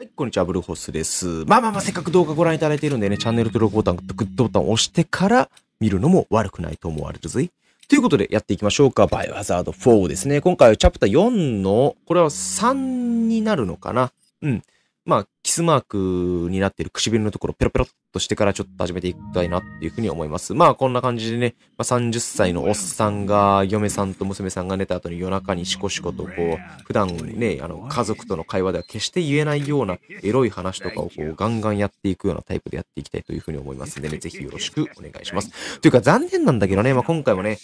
はい、こんにちは、ブルーホスです。まあまあまあ、せっかく動画ご覧いただいているんでね、チャンネル登録ボタン、グッドボタンを押してから見るのも悪くないと思われるぜ。ということで、やっていきましょうか。バイオハザード4ですね。今回はチャプター4の、これは3になるのかなうん。まあ、キスマークになっている唇のところ、ペロペロっとしてからちょっと始めていきたいなっていうふうに思います。まあ、こんな感じでね、まあ、30歳のおっさんが、嫁さんと娘さんが寝た後に夜中にシコシコとこう、普段ね、あの、家族との会話では決して言えないようなエロい話とかをこう、ガンガンやっていくようなタイプでやっていきたいというふうに思いますんでね、ぜひよろしくお願いします。というか、残念なんだけどね、まあ、今回もね、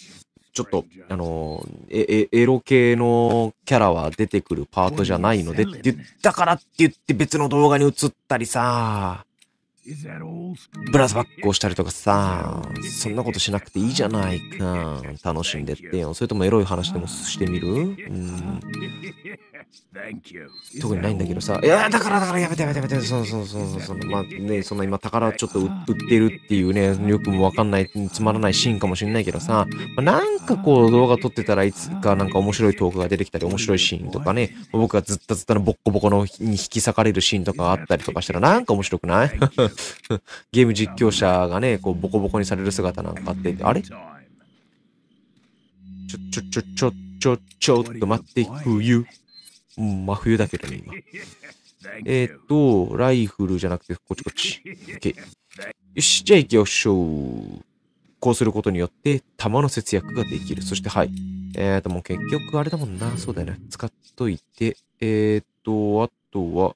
ちょっと、あのえ、え、エロ系のキャラは出てくるパートじゃないのでって言ったからって言って別の動画に映ったりさ、ブラスバックをしたりとかさ、そんなことしなくていいじゃないか。楽しんでってよ。それともエロい話でもしてみる？うん。特にないんだけどさ。いや、だからだからやめてやめてやめて。そうそうそうそうそう。まあね、そんな今宝ちょっと売売ってるっていうね、よくもわかんない、つまらないシーンかもしれないけどさ、まあなんかこう動画撮ってたらいつかなんか面白いトークが出てきたり、面白いシーンとかね、僕がずったずったのボッコボコのに引き裂かれるシーンとかがあったりとかしたらなんか面白くない？ゲーム実況者がね、こうボコボコにされる姿なんかあって、あれ？ちょ、ちょ、ちょ、ちょ、ちょ、ちょっと待って、冬。うん、真冬だけどね、今。えーっと、ライフルじゃなくて、こっちこっち。OK。よし、じゃあ行きましょう。こうすることによって、弾の節約ができる。そして、はい。えーっと、もう結局、あれだもんな。そうだよね。使っといて。えーっと、あとは、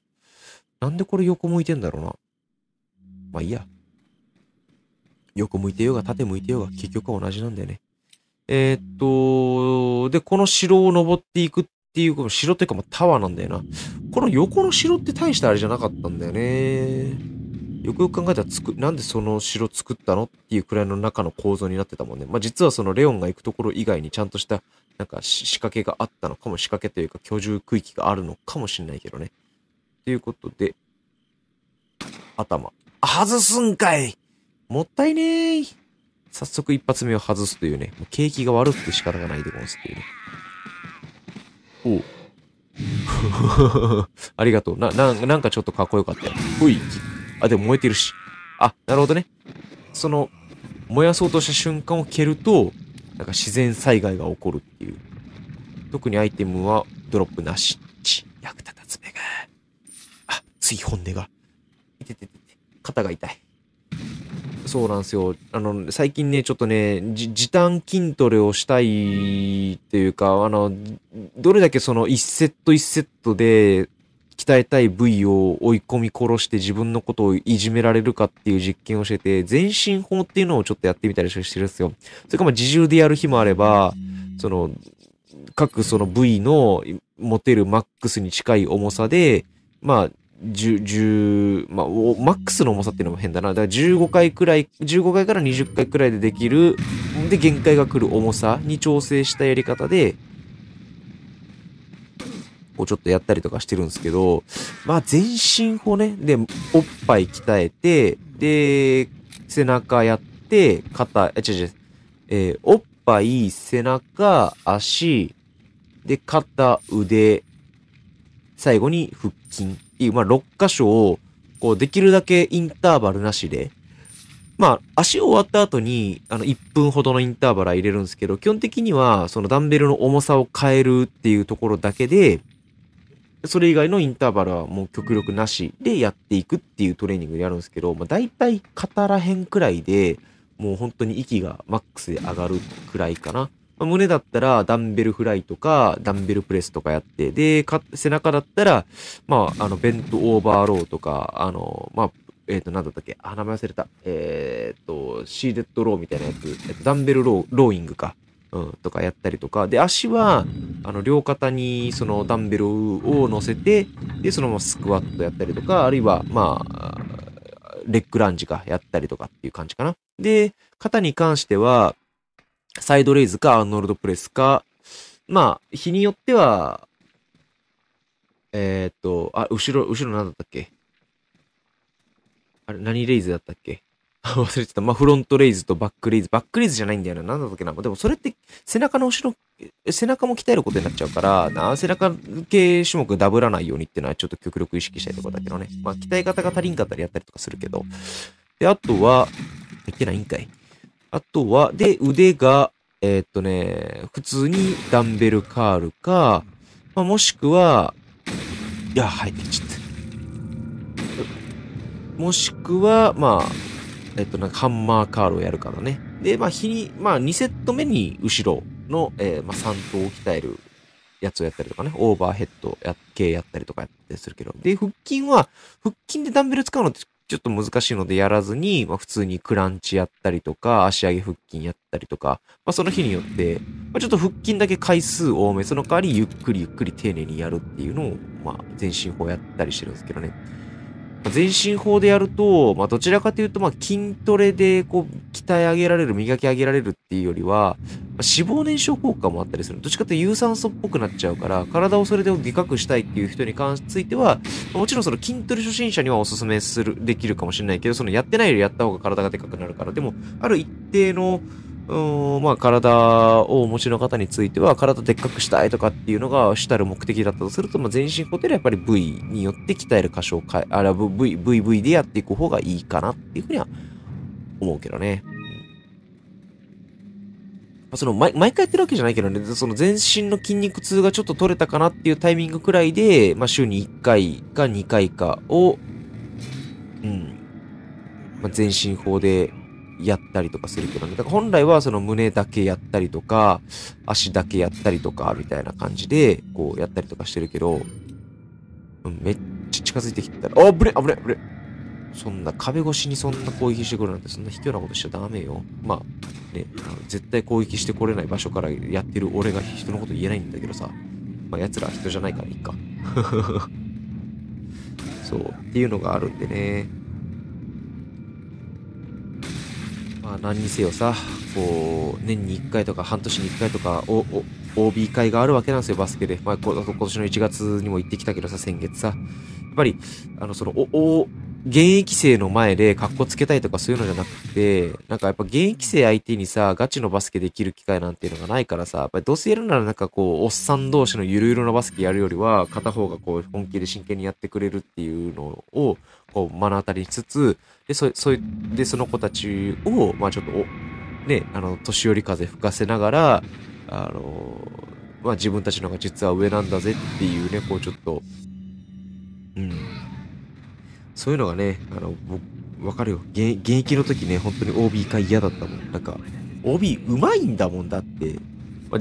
なんでこれ横向いてんだろうな。まあいいや。横向いてようが縦向いてようが結局は同じなんだよね。えーっと、で、この城を登っていくっていう、この城っていうかまあタワーなんだよな。この横の城って大したあれじゃなかったんだよね。よくよく考えたらつく、なんでその城作ったのっていうくらいの中の構造になってたもんね。まあ実はそのレオンが行くところ以外にちゃんとしたなんかし仕掛けがあったのかも、仕掛けというか居住区域があるのかもしれないけどね。ということで、頭。あ外すんかいもったいねー。早速一発目を外すというね、もう景気が悪くて仕方がないでごんすっていうね。おう。ありがとう。な、な、なんかちょっとかっこよかったよ。ほい。あ、でも燃えてるし。あ、なるほどね。その、燃やそうとした瞬間を蹴ると、なんか自然災害が起こるっていう。特にアイテムはドロップなし。ち、役立たずめが。あ、つい本音が。いててて。肩が痛い。そうなんですよ。あの、最近ね、ちょっとね、時短筋トレをしたいっていうか、あの、どれだけその1セット1セットで鍛えたい部位を追い込み殺して自分のことをいじめられるかっていう実験をしてて、全身法っていうのをちょっとやってみたりしてるんですよ。それかまあ自重でやる日もあれば、その、各その部位の持てるマックスに近い重さで、まあ、10、10まあ、おマックスの重さっていうのも変だな。だから15回くらい、15回から20回くらいでできる、で、限界が来る重さに調整したやり方で、こうちょっとやったりとかしてるんですけど、まあ全身法ね、で、おっぱい鍛えて、で、背中やって、肩、え、違う違う、えーおっぱい、背中、足、で、肩、腕、最後に腹筋い、まあ、6箇所を、こう、できるだけインターバルなしで、まあ、足を終わった後に、あの、1分ほどのインターバルは入れるんですけど、基本的には、そのダンベルの重さを変えるっていうところだけで、それ以外のインターバルはもう極力なしでやっていくっていうトレーニングでやるんですけど、まあ、大体肩らへんくらいで、もう本当に息がマックスで上がるくらいかな。まあ胸だったらダンベルフライとか、ダンベルプレスとかやって、で、背中だったら、まあ、あの、ベントオーバーローとか、あの、まあ、えっ、と、なんだったっけあ、名前忘れた。えっ、と、シーデッドローみたいなやつ、えっと、ダンベルロー、ローイングか。うん、とかやったりとか。で、足は、あの、両肩にそのダンベルを乗せて、で、そのままスクワットやったりとか、あるいは、まあ、レッグランジかやったりとかっていう感じかな。で、肩に関しては、サイドレイズかアーノルドプレスか、まあ、日によっては、えーっと、あ、後ろ、後ろなんだったっけ？あれ、何レイズだったっけ？忘れてた。まあ、フロントレイズとバックレイズ。バックレイズじゃないんだよな。なんだったっけな？でもそれって背中の後ろ、背中も鍛えることになっちゃうから、な背中系種目ダブらないようにっていうのはちょっと極力意識したいところだけどね。まあ、鍛え方が足りんかったりやったりとかするけど。で、あとは、言ってないんかい。あとは、で、腕が、えー、っとね、普通にダンベルカールか、まあ、もしくは、いや、入ってきちゃった。もしくは、まあ、えっと、なんかハンマーカールをやるからね。で、まあ、日に、まあ、2セット目に後ろの、えー、まあ、3頭を鍛えるやつをやったりとかね、オーバーヘッドや系やったりとかやったりするけど。で、腹筋は、腹筋でダンベル使うのってちょっと難しいのでやらずに、まあ、普通にクランチやったりとか、足上げ腹筋やったりとか、まあ、その日によって、まあ、ちょっと腹筋だけ回数多め、その代わりゆっくりゆっくり丁寧にやるっていうのを、まあ、全身法やったりしてるんですけどね。全身法でやると、まあ、どちらかというと、まあ、筋トレで、こう、鍛え上げられる、磨き上げられるっていうよりは、まあ、脂肪燃焼効果もあったりする。どっちかというと有酸素っぽくなっちゃうから、体をそれででかくしたいっていう人に関しては、もちろんその筋トレ初心者にはおすすめする、できるかもしれないけど、そのやってないよりやった方が体がでかくなるから、でも、ある一定の、うん、まあ、体をお持ちの方については、体でっかくしたいとかっていうのが主たる目的だったとすると、まあ、全身固定でやっぱり部位によって鍛える箇所を変え、あれは部位、部位、部位でやっていく方がいいかなっていうふうには思うけどね。その毎、毎回やってるわけじゃないけどね、その全身の筋肉痛がちょっと取れたかなっていうタイミングくらいで、まあ、週に1回か2回かを、うん、まあ、全身法でやったりとかするけどね。だから本来はその胸だけやったりとか、足だけやったりとか、みたいな感じで、こうやったりとかしてるけど、めっちゃ近づいてきたら、あ、ぶれ危ね危ねそんな壁越しにそんな攻撃してくるなんてそんな卑怯なことしちゃダメよ。まあ、ね、絶対攻撃してこれない場所からやってる俺が人のこと言えないんだけどさ。まあ奴らは人じゃないからいいか。そう、っていうのがあるんでね。まあ何にせよさ、こう、年に1回とか半年に1回とか、お、お、OB 会があるわけなんですよ、バスケで。まあ、今年の1月にも行ってきたけどさ、先月さ。やっぱり、あの、その、お、お、現役生の前で格好つけたいとかそういうのじゃなくて、なんかやっぱ現役生相手にさ、ガチのバスケできる機会なんていうのがないからさ、やっぱりどうせやるならなんかこう、おっさん同士のゆるゆるのバスケやるよりは、片方がこう、本気で真剣にやってくれるっていうのを、こう、目の当たりにしつつ、で、そ、そで、その子たちを、まあちょっと、ね、あの、年寄り風吹かせながら、あの、まあ自分たちのが実は上なんだぜっていうね、こうちょっと、うん。そういうのがね、あの、わかるよ。現役の時ね、本当に OB 会嫌だったもん。なんか、OB 上手いんだもんだって。まあ、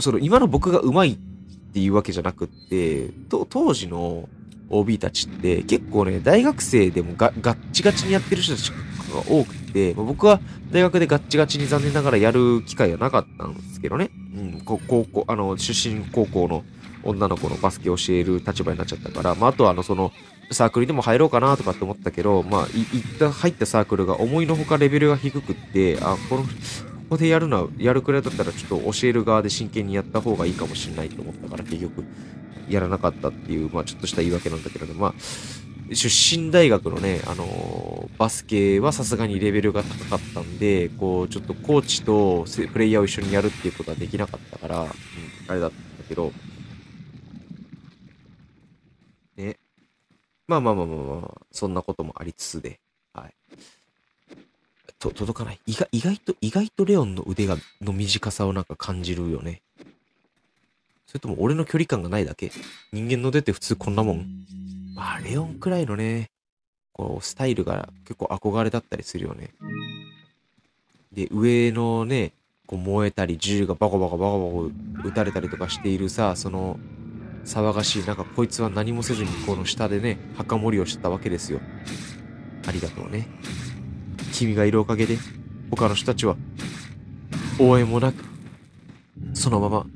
その、今の僕が上手いっていうわけじゃなくって、と当時の OB たちって結構ね、大学生でもがガッチガチにやってる人たちが多くて、まあ、僕は大学でガッチガチに残念ながらやる機会はなかったんですけどね。うん、高校、あの、出身高校の女の子のバスケを教える立場になっちゃったから、まあ、あとはあの、その、サークルにも入ろうかなとかって思ったけど、まあ、い、った、入ったサークルが思いのほかレベルが低くって、あ、この、ここでやるのは、やるくらいだったらちょっと教える側で真剣にやった方がいいかもしれないと思ったから、結局、やらなかったっていう、まあちょっとした言い訳なんだけど、まあ、出身大学のね、あのー、バスケはさすがにレベルが高かったんで、こう、ちょっとコーチとプレイヤーを一緒にやるっていうことはできなかったから、うん、あれだったけど、ね。まあまあまあまあまあ、そんなこともありつつで、はい。と、届かない。意外意外と、意外とレオンの腕が、の短さをなんか感じるよね。それとも俺の距離感がないだけ？人間の出て普通こんなもん？まあ、レオンくらいのね、こう、スタイルが結構憧れだったりするよね。で、上のね、こう燃えたり、銃がバコバコバコバコ撃たれたりとかしているさ、その、騒がしい、なんかこいつは何もせずにこの下でね、墓守りをしてたわけですよ。ありがとうね。君がいるおかげで、他の人たちは、応援もなく、そのまま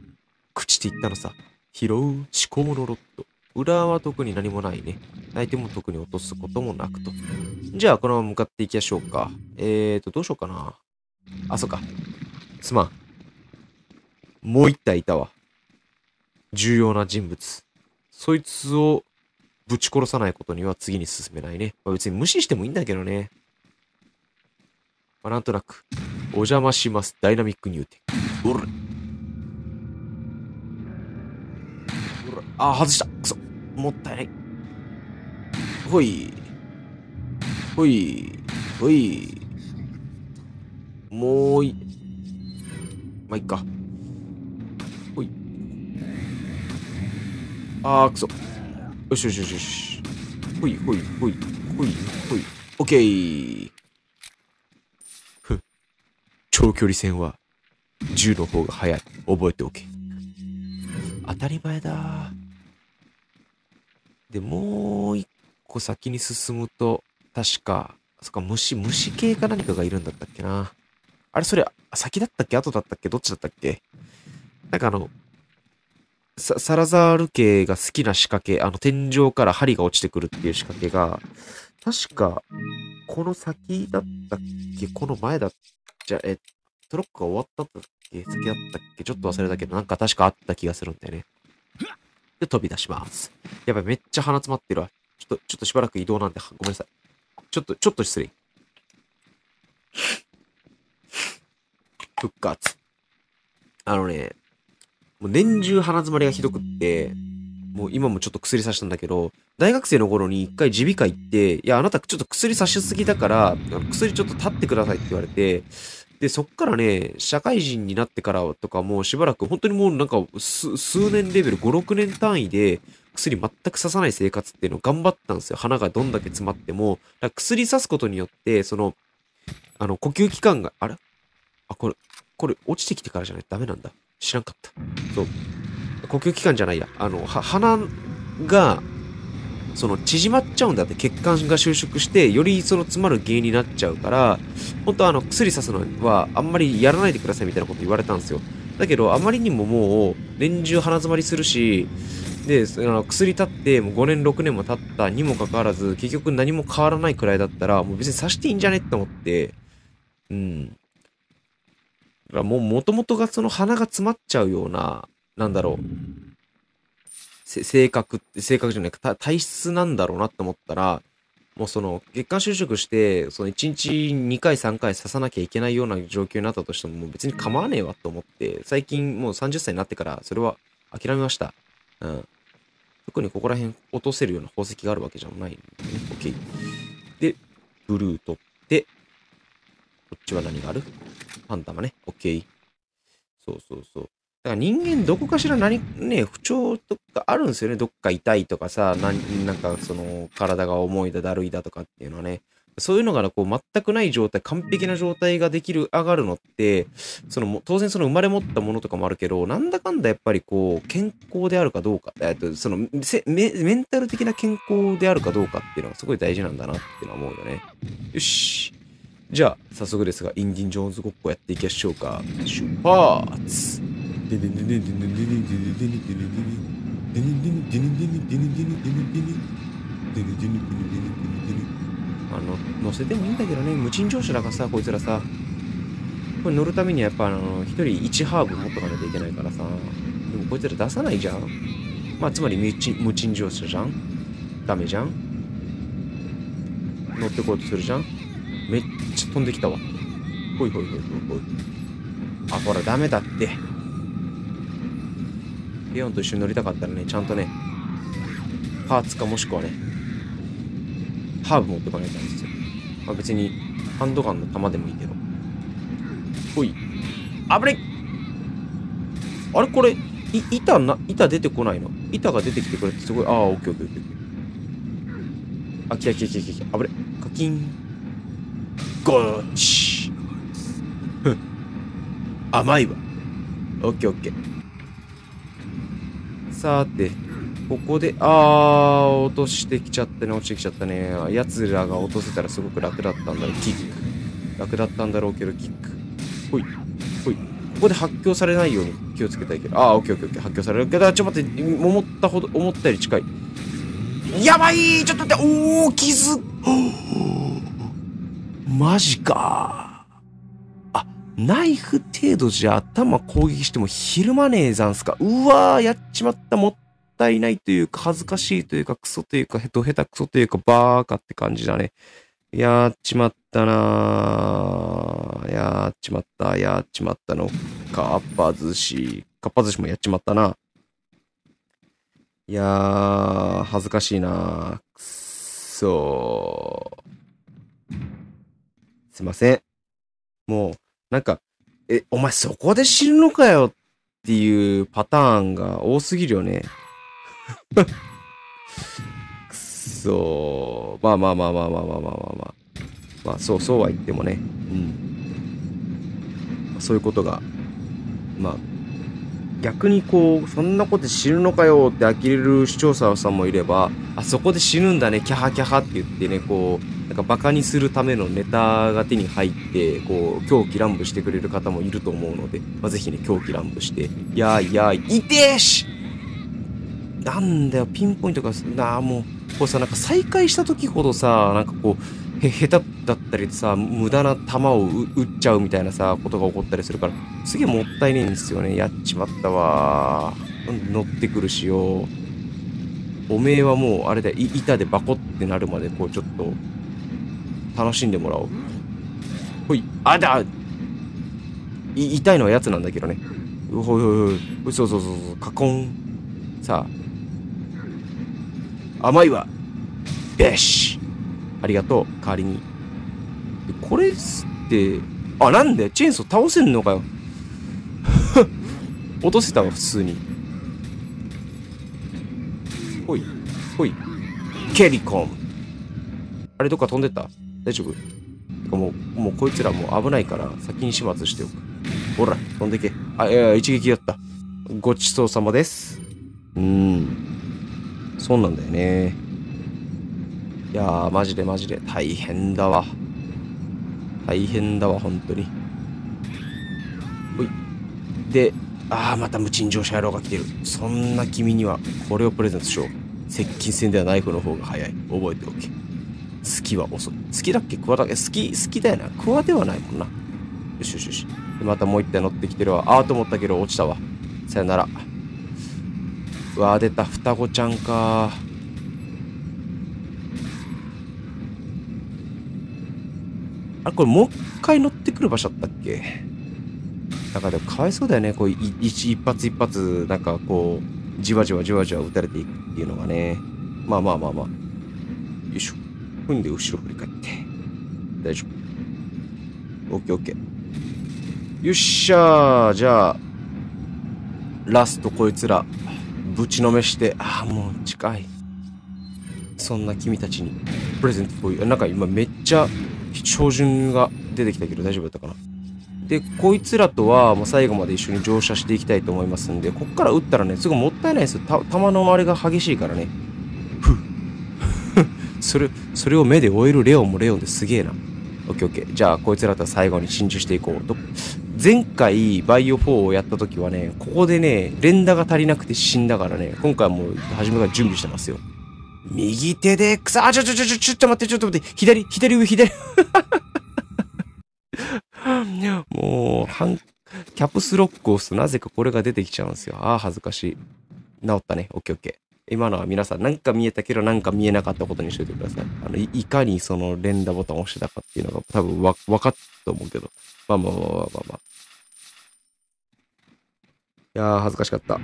朽ちていったのさ。拾う思考のロット。裏は特に何もないね。相手も特に落とすこともなくと。じゃあ、このまま向かっていきましょうか。えーと、どうしようかな。あ、そっか。すまん。もう一体いたわ。重要な人物。そいつをぶち殺さないことには次に進めないね。まあ、別に無視してもいいんだけどね。まあ、なんとなく、お邪魔します。ダイナミック入店。おら。おら。あ、外した。くそ。もったいない。ほい。ほい。ほい。もうい。まあ、いっか。ほい。あー、くそ。よしよしよしよし。ほいほいほいほいほい。オッケー。ふ。長距離戦は銃の方が速い。覚えておけ。当たり前だ。で、もう一個先に進むと、確か、そっか、虫、虫系か何かがいるんだったっけな。あれ、それ、先だったっけ？後だったっけ？どっちだったっけ？なんかあの、ササラザール系が好きな仕掛け、あの天井から針が落ちてくるっていう仕掛けが、確か、この先だったっけ？この前だっじゃ、え、トロックが終わったんだっけ？先だったっけ？ちょっと忘れたけど、なんか確かあった気がするんだよね。で、飛び出します。やばい、めっちゃ鼻詰まってるわ。ちょっと、ちょっとしばらく移動なんで、ごめんなさい。ちょっと、ちょっと失礼。復活。あのね、もう年中鼻詰まりがひどくって、もう今もちょっと薬さしたんだけど、大学生の頃に一回耳鼻科行って、いや、あなたちょっと薬さしすぎだから、薬ちょっと立ってくださいって言われて、で、そっからね、社会人になってからとかもうしばらく、本当にもうなんか数年レベル、5、6年単位で薬全く刺さない生活っていうのを頑張ったんですよ。鼻がどんだけ詰まっても。だから薬刺すことによって、その、あの、呼吸器官が、あれ？あ、これ、これ落ちてきてからじゃない？とダメなんだ。知らんかった。そう。呼吸器官じゃないや。あの、鼻が、その縮まっちゃうんだって血管が収縮してよりその詰まる原因になっちゃうから本当はあの薬さすのはあんまりやらないでくださいみたいなこと言われたんですよだけどあまりにももう年中鼻詰まりするしであの薬立ってもう5年6年も経ったにもかかわらず結局何も変わらないくらいだったらもう別にさしていいんじゃねって思ってうんからもう元々がその鼻が詰まっちゃうようななんだろう性格って、性格じゃないか、体質なんだろうなって思ったら、もうその月間就職して、その1日2回3回刺さなきゃいけないような状況になったとしても、もう別に構わねえわと思って、最近もう30歳になってからそれは諦めました。うん。特にここら辺落とせるような宝石があるわけじゃないんでね。OK。で、ブルー取って、こっちは何がある？パンタマね。OK。そうそうそう。だから人間どこかしら何、ね、不調とかあるんですよね。どっか痛いとかさ、なんなんかその体が重いだ、だるいだとかっていうのはね。そういうのがこう全くない状態、完璧な状態ができる、上がるのって、その当然その生まれ持ったものとかもあるけど、なんだかんだやっぱりこう、健康であるかどうか、えっと、そのメ、メンタル的な健康であるかどうかっていうのがすごい大事なんだなっていうのは思うよね。よし。じゃあ、早速ですが、インディン・ジョーンズごっこやっていきましょうか。出発。あの、乗せてもいいんだけどね、無賃乗車だからさ、こいつらさ。これ乗るためにはやっぱ、あの、一人1ハーブ持っとかないといけないからさ。でもこいつら出さないじゃん。まあ、つまり無賃無賃乗車じゃん。ダメじゃん。乗ってこうとするじゃん。めっちゃ飛んできたわ。ほいほいほいほいほい。あ、ほら、ダメだって。レオンと一緒に乗りたかったらね、ちゃんとね、パーツかもしくはね、ハーブ持ってかないとなんですよ。まあ、別に、ハンドガンの弾でもいいけど。ほい。あぶれいあれ？これ、い、板な、板出てこないの？板が出てきてくれてすごい、ああ、オッケーオッケーオッケー。あ、来た来た来た来た。あぶれ。カキン。ゴーチふん。甘いわ。オッケーオッケー。さて、ここで、あー、落としてきちゃったね、落ちてきちゃったね。奴らが落とせたらすごく楽だったんだろう、キック。楽だったんだろうけど、キック。ほい、ほい。ここで発狂されないように気をつけたいけど、あー、オッケーオッケーオッケー、発狂されるけど、ちょっと待って、思ったほど、思ったより近い。やばいちょっと待って、おー、傷マジかあ、ナイフ程度じゃ頭攻撃してもひるまねえざんすか。うわー、やっちまった。もったいないというか、恥ずかしいというか、クソというか、ヘトヘタクソというか、バーカって感じだね。やっちまったなやっちまった、やっちまったの。かっぱ寿司。かっぱ寿司もやっちまったな。いやー、恥ずかしいなくっそー。すいません。もう、なんか、え、お前そこで死ぬのかよっていうパターンが多すぎるよね。くそー。まあまあまあまあまあまあまあまあまあ。まあそうそうは言ってもね。うん。そういうことが、まあ、逆にこう、そんなこと死ぬのかよって呆れる視聴者さんもいれば、あそこで死ぬんだね、キャハキャハって言ってね、こう、なんかバカにするためのネタが手に入って、こう、狂気乱舞してくれる方もいると思うので、まあ、ぜひね、狂気乱舞して、やーやー、いてーしなんだよ、ピンポイントが、なあ、もう、こうさ、なんか再会した時ほどさ、なんかこう、へ、下手だったりさ、無駄な球を打っちゃうみたいなさ、ことが起こったりするから、すげえもったいねえんですよね。やっちまったわ乗ってくるしよ。おめえはもう、あれだよ、板でバコってなるまで、こう、ちょっと、楽しんでもらおう。ほい、あだい痛いのはやつなんだけどね。ほいほいほい。そうそうそうそう、カコン。さあ。甘いわ。よし。ありがとう、代わりに。これって、あ、なんで？チェーンソー倒せんのかよ。落とせたわ、普通に。ほい、ほい。ケリコン。あれ、どっか飛んでった？大丈夫？もう、もうこいつらもう危ないから先に始末しておく。ほら、飛んでけ。あ、いや、一撃だった。ごちそうさまです。うーん。そうなんだよね。いやー、マジでマジで大変だわ。大変だわ、本当に。ほい。で、ああ、また無賃乗車野郎が来てる。そんな君には、これをプレゼントしよう。接近戦ではナイフの方が早い。覚えておけ。好きは遅い。好きだっけ？クワだっけ好き、好きだよな。クワではないもんな。よしよしよし。またもう一体乗ってきてるわ。ああと思ったけど落ちたわ。さよなら。うわー出た。双子ちゃんかあれこれもう一回乗ってくる場所だったっけ？だからかわいそうだよね。こう一一発一発、なんかこう、じわじわじわじわ撃たれていくっていうのがね。まあまあまあまあ。よいしょ。踏んで後ろ振り返って。大丈夫。オッケーオッケー。よっしゃー。じゃあ、ラストこいつら、ぶちのめして、ああ、もう近い。そんな君たちに、プレゼントこういう、なんか今めっちゃ、標準が出てきたけど大丈夫だったかなで、こいつらとはもう最後まで一緒に乗車していきたいと思いますんで、こっから撃ったらね、すごいもったいないですよ。た弾のあれが激しいからね。それ、それを目で終えるレオンもレオンですげえな。オッケーオッケー。じゃあ、こいつらとは最後に進駐していこう。と前回、バイオ4をやった時はね、ここでね、連打が足りなくて死んだからね、今回はもう初めから準備してますよ。右手で、くさ、あ、ちょちょちょちょ、ちょっと待って、ちょっと待って、左、左上、左。もう、半、キャプスロックを押すとなぜかこれが出てきちゃうんですよ。ああ、恥ずかしい。治ったね。オッケーオッケー。今のは皆さんなんか見えたけどなんか見えなかったことにしといてください。あの、いいかにその連打ボタンを押してたかっていうのが多分わ、分かったと思うけど。まあまあまあまあまあまあ。いやー、恥ずかしかった。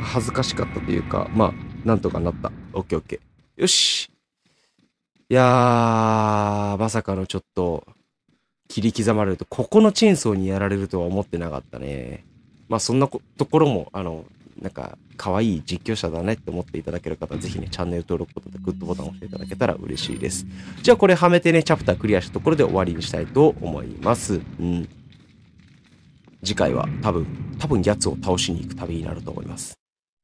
恥ずかしかったというか、まあ、なんとかなった。オッケーオッケー。よし。いやー、まさかのちょっと、切り刻まれると、ここのチェーンソーにやられるとは思ってなかったね。まあそんなところも、あの、なんか、可愛い実況者だねって思っていただける方は、ぜひね、チャンネル登録ボタンでグッドボタンを押していただけたら嬉しいです。じゃあこれはめてね、チャプタークリアしたところで終わりにしたいと思います。うん。次回は多分、多分奴を倒しに行く旅になると思います。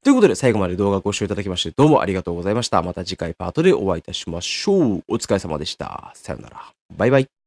ということで、最後まで動画ご視聴いただきまして、どうもありがとうございました。また次回パートでお会いいたしましょう。お疲れ様でした。さよなら。バイバイ。